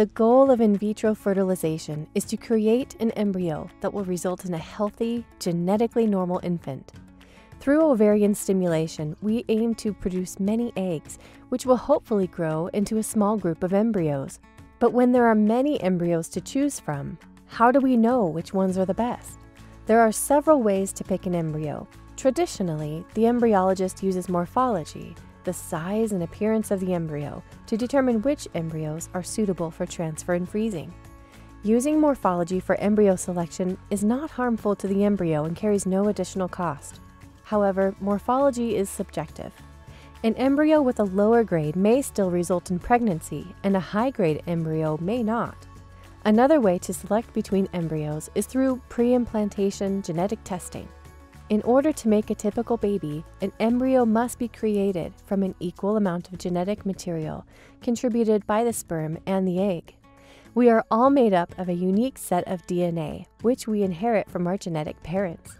The goal of in vitro fertilization is to create an embryo that will result in a healthy, genetically normal infant. Through ovarian stimulation, we aim to produce many eggs, which will hopefully grow into a small group of embryos. But when there are many embryos to choose from, how do we know which ones are the best? There are several ways to pick an embryo. Traditionally, the embryologist uses morphology, the size and appearance of the embryo, to determine which embryos are suitable for transfer and freezing. Using morphology for embryo selection is not harmful to the embryo and carries no additional cost. However, morphology is subjective. An embryo with a lower grade may still result in pregnancy, and a high grade embryo may not. Another way to select between embryos is through pre implantation genetic testing. In order to make a typical baby, an embryo must be created from an equal amount of genetic material contributed by the sperm and the egg. We are all made up of a unique set of DNA, which we inherit from our genetic parents.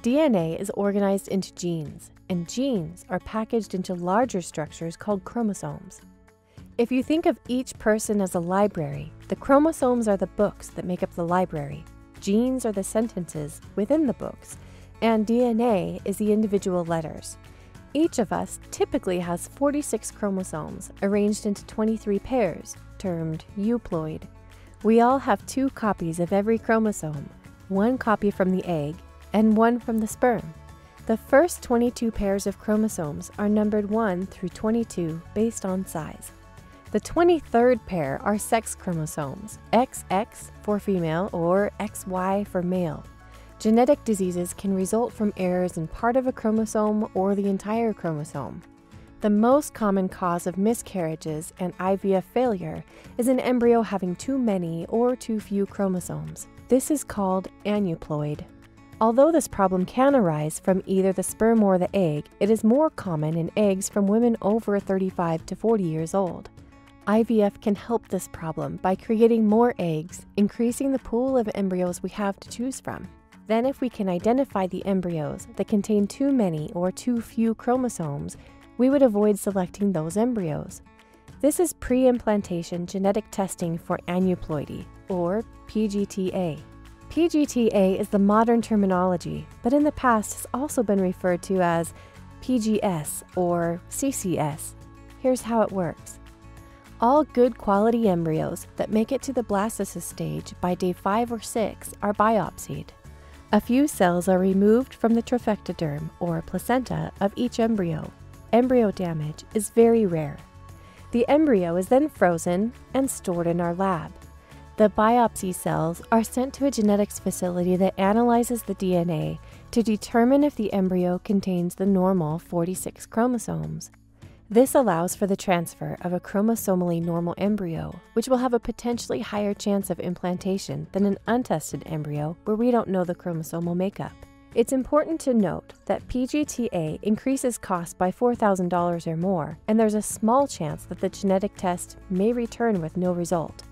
DNA is organized into genes, and genes are packaged into larger structures called chromosomes. If you think of each person as a library, the chromosomes are the books that make up the library, genes are the sentences within the books, and DNA is the individual letters. Each of us typically has 46 chromosomes arranged into 23 pairs, termed euploid. We all have two copies of every chromosome, one copy from the egg and one from the sperm. The first 22 pairs of chromosomes are numbered 1 through 22 based on size. The 23rd pair are sex chromosomes, XX for female or XY for male. Genetic diseases can result from errors in part of a chromosome or the entire chromosome. The most common cause of miscarriages and IVF failure is an embryo having too many or too few chromosomes. This is called aneuploid. Although this problem can arise from either the sperm or the egg, it is more common in eggs from women over 35 to 40 years old. IVF can help this problem by creating more eggs, increasing the pool of embryos we have to choose from. Then, if we can identify the embryos that contain too many or too few chromosomes, we would avoid selecting those embryos. This is pre implantation genetic testing for aneuploidy, or PGTA. PGTA is the modern terminology, but in the past has also been referred to as PGS or CCS. Here's how it works. All good quality embryos that make it to the blastocyst stage by day 5 or 6 are biopsied. A few cells are removed from the trophectoderm or placenta of each embryo. Embryo damage is very rare. The embryo is then frozen and stored in our lab. The biopsy cells are sent to a genetics facility that analyzes the DNA to determine if the embryo contains the normal 46 chromosomes. This allows for the transfer of a chromosomally normal embryo, which will have a potentially higher chance of implantation than an untested embryo where we don't know the chromosomal makeup. It's important to note that PGTA increases cost by $4,000 or more, and there's a small chance that the genetic test may return with no result.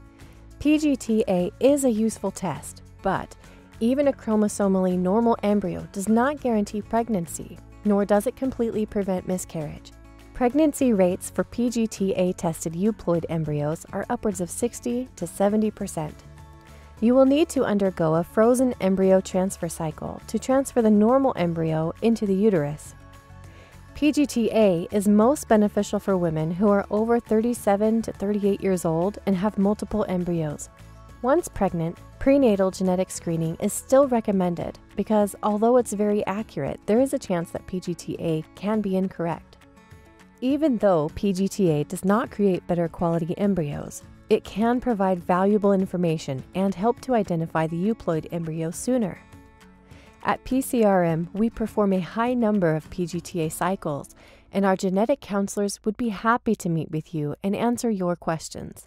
PGTA is a useful test, but even a chromosomally normal embryo does not guarantee pregnancy, nor does it completely prevent miscarriage. Pregnancy rates for PGTA tested euploid embryos are upwards of 60 to 70 percent. You will need to undergo a frozen embryo transfer cycle to transfer the normal embryo into the uterus. PGTA is most beneficial for women who are over 37 to 38 years old and have multiple embryos. Once pregnant, prenatal genetic screening is still recommended because although it's very accurate, there is a chance that PGTA can be incorrect. Even though PGTA does not create better quality embryos, it can provide valuable information and help to identify the euploid embryo sooner. At PCRM, we perform a high number of PGTA cycles, and our genetic counselors would be happy to meet with you and answer your questions.